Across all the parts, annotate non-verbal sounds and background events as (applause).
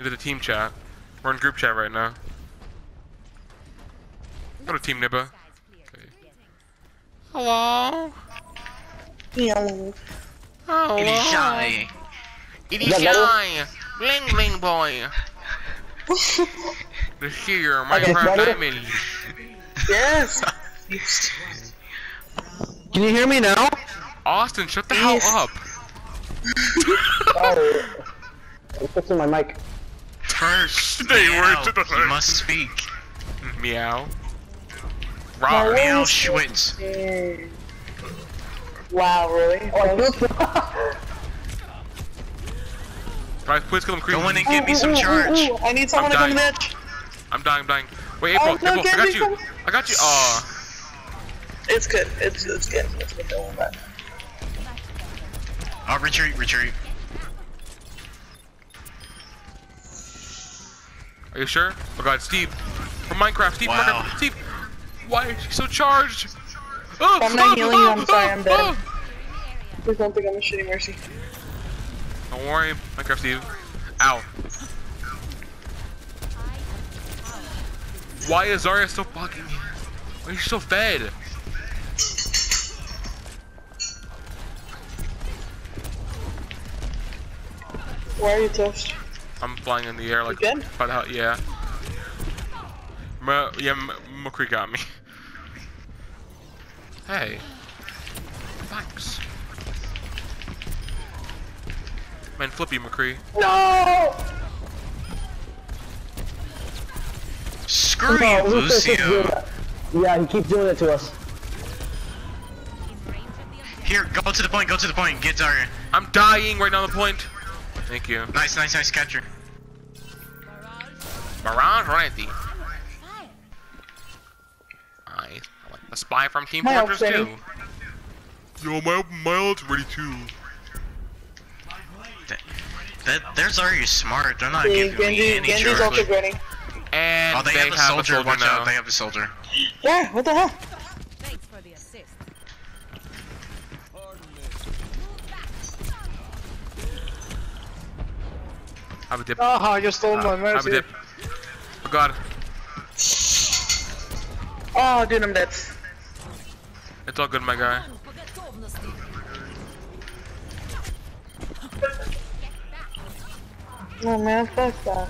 into the team chat. We're in group chat right now. Go to Team Nibba. Okay. Hello. Hello. Hello. It is shy. It Is is shy. Bling bling boy. (laughs) This here, my Okay, friend better? Yes. Can you hear me now? Austin, shut the hell up. oh, I'm fixing my mic. First, (laughs) They meow, were to the you must speak. Meow. My Rawr. Meow Schwitz. Wow, really? Oh, Guys, please kill him creepy. Go in and give me some charge. I need someone to come dying. to that. I'm dying, I'm dying. Wait, Oh, April, no, April, I got you. some- I got you. Aw. It's good. It's it's good. It's good. Don't worry about it. Oh, retreat, retreat. Are you sure? Oh god, Steve. From Minecraft, Steve, Wow. Minecraft. Steve. Why is she so charged? Oh, I'm not oh, healing you, I'm oh, sorry, I'm dead. oh. Please don't think I'm a shitty mercy. Don't worry, Minecraft Steve. Ow. Why is Zarya so fucking Why is she so fed? Why are you toast? I'm flying in the air like You good? by hell, yeah. Ma yeah, M McCree got me. Hey. Thanks. Man, flip you, McCree. No! Screw No, you, Lucius keeps doing Lucio. (laughs) Yeah, he keeps doing it to us. Here, go to the point, go to the point. Get Zarya. I'm dying right now on the point. Thank you. Nice, nice, nice catcher. Mirage ready. Nice. I like the spy from Team My Fortress 2. Yo, my, my ult's ready too. That, that there's Zarya smart. They're not The giving me Genji, any Genji's charge. ultra ready. And Oh, they, have, a soldier. Watch now. out, they have a soldier. Yeah, what the hell? Thanks for the assist. Have a dip. Ah, you stole my have a mercy. dip. Oh god. Oh, dude, I'm dead. It's all good, my guy. No, man, fuck that.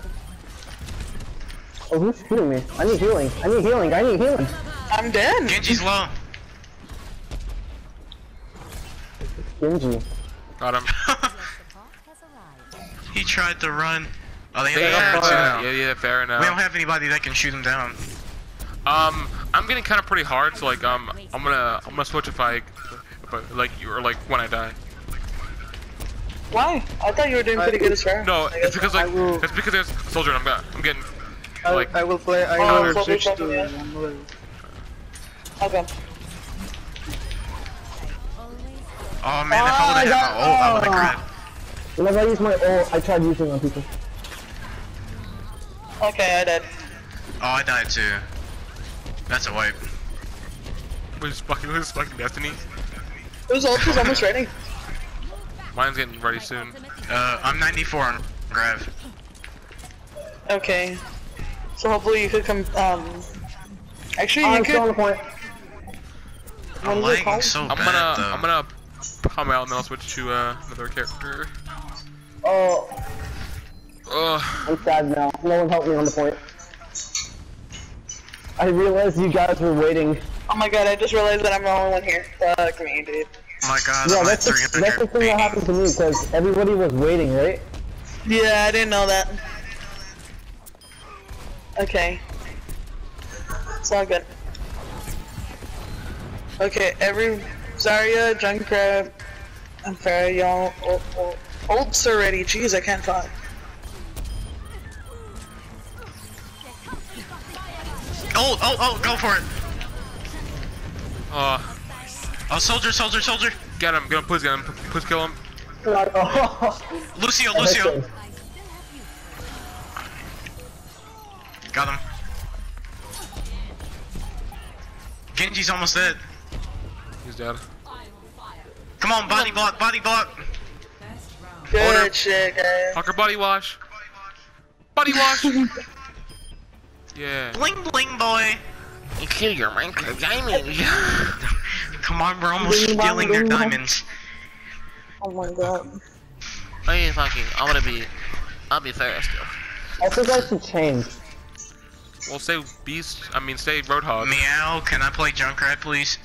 Oh, who's shooting me? I need healing. I need healing. I need healing. I'm dead. Genji's low. Genji. Got him. (laughs) he tried to run. Oh, they have Yeah, a yeah, yeah, yeah, fair We don't have anybody that can shoot him down. Um, I'm getting kind of pretty hard, so like, um, I'm gonna, I'm gonna switch if I, but like, you or like when I die. Why? I thought you were doing pretty good as far. No, I it's because like, will- it's because there's a soldier. And I'm gonna, I'm getting, I, like, I will play. I Oh, will switch to. can- yeah. Okay. Oh man, if I would've had my ult, I would've grabbed. Whenever I use my ult, I tried using on people. Okay, I did. Oh, I died too. That's a wipe. This is fucking, this is fucking destiny. Whose ult is almost ready? (laughs) Mine's getting ready soon. Uh, I'm 94 on Grav. Okay. So hopefully you could come, um... Actually, you I'm still on the point. I'm What is it lagging so I'm bad gonna, though. I'm gonna come out and then I'll switch to uh, another character. Oh, Ugh. I'm sad now. No one helped me on the point. I realized you guys were waiting. Oh my god, I just realized that I'm the only one here. Fuck me, dude. Oh my god, Yeah, I'm at that's the, 300 that's the thing that happened to me because everybody was waiting, right? Yeah, I didn't know that. Okay. It's all good. Okay, every Zarya, Junkrat, and Pharah, y'all, ult, ult, ults are ready. Jeez, I can't talk. Oh, oh, oh, go for it. Uh, Oh, soldier, soldier, soldier. get him, get him, please get him, please kill him. Oh, (laughs) Lucio, Lucio. Got him. Genji's almost dead. He's dead. Come on, body block, body block. Good Order. shit, guys. Fucker body wash. body wash. (laughs) yeah. Bling bling boy. You kill your Minecraft diamonds. (laughs) Come on, we're almost Bling bong, stealing their bling diamonds. Oh my god. Oh, I ain't fucking. I'm gonna be. I'll be fair first. I think I should change. Well, say beast. I mean, say roadhog. Meow, can I play Junkrat, please?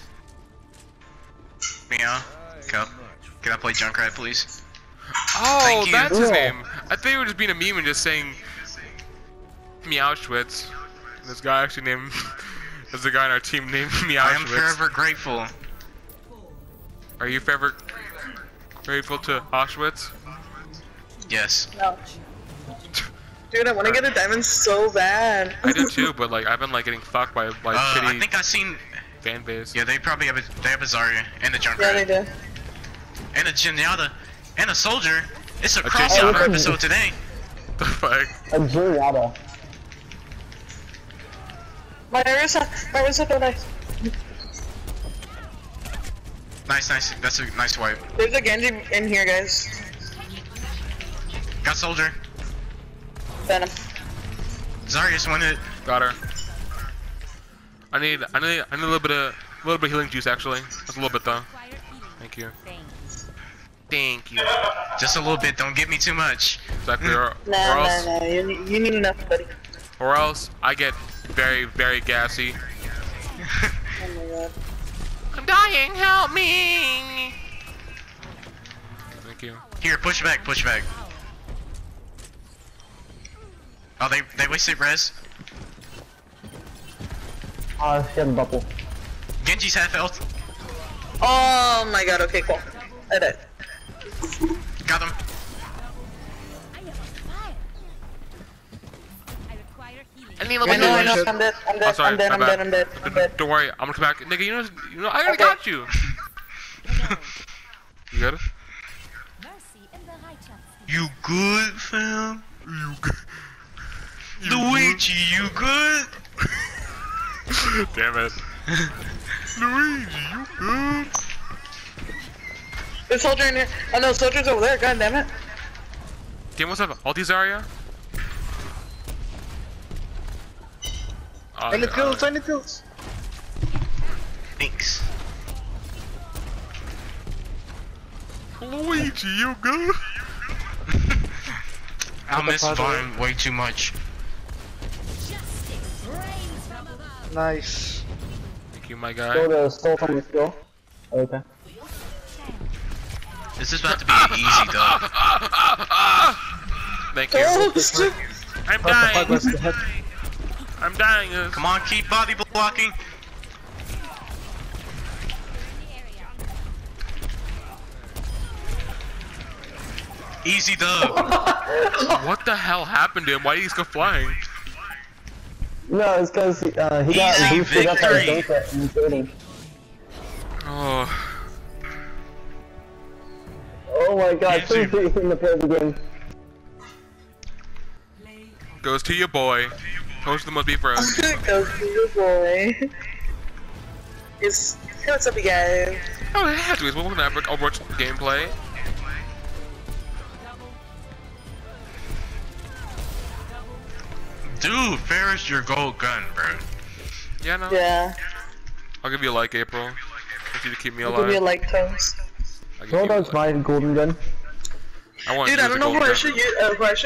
Meow, Cup, can I play Junkrat, please? Oh, Thank you. that's his name. I think you were just being a meme and just saying Meowschwitz. This guy actually named. (laughs) There's a guy on our team named (laughs) I am forever grateful. Are you forever grateful to Auschwitz? Yes. No. Dude, I want to get a diamond so bad. I do too, (laughs) but like I've been like getting fucked by like Uh, shitty I think I seen. fan base. Yeah, they probably have a they have a Zarya and a Junkrat Yeah, they do. And a Zenyatta and a soldier. It's a A crossover Zenyatta. episode today. (laughs) the fuck? A Juliata. My Marissa, Marissa, don't I? Nice, nice. That's a nice wipe. There's a Genji in here, guys. Got soldier. Venom. Zarya's won it. Got her. I need I need I need a little bit of a little bit of healing juice actually. Just a little bit though. Thank you. Thanks. Thank you. Just a little bit. Don't give me too much. Exactly. Or, or No, else no, no. You, need- you need enough, buddy. or else I get very very gassy. Oh my god. I'm dying. Help me. Thank you. Here, push back, push back. Oh, they they wasted res. Ah, she had a bubble. Genji's half health. Oh my god, okay, cool. I died. Got him. I am on fire. I require healing. I need a little I bit know, of I know. I'm dead, I'm Oh, dead, sorry, I'm dead, I'm dead, oh, I'm dead, I'm dead. Don't worry, I'm gonna come back. Nigga, you know, you know, I already Okay. got you. you good? Mercy in the righteous. You good, fam? You good? Luigi, you good? (laughs) Damn it. Luigi, you good? There's a soldier in here. Oh no, soldier's over there, god damn it. Game, what's up? Ulti Zarya? Oh, Find the yeah, kills, find the kills. Thanks. Luigi, you good? (laughs) I miss Vine way too much. Justice reigns from above. Nice. Thank you, my guy. Stole the stole from the skill. Okay. This is about to be easy, though. Thank you. Oh. I'm What the fuck was dying. I'm dying. Come on, keep body blocking. Easy dub. (laughs) What the hell happened to him? Why did he just go flying? No, it's because uh, he got Easy boosted up by victory. his and Oh my god, Easy. please be in the play again. Goes to your boy. Goes the must be for us. (laughs) Go to your boy. It's, hey, what's up, you guys? Oh, it has to be. Welcome to Epic Overwatch gameplay. Dude, Ferris, your gold gun, bro. Yeah, no. Yeah, I'll give you a like, April. Want you to keep me I'll give you a like toast. I'll give you So a that's like. my golden gun. I want Dude, I don't know gold who I should use, uh, who I should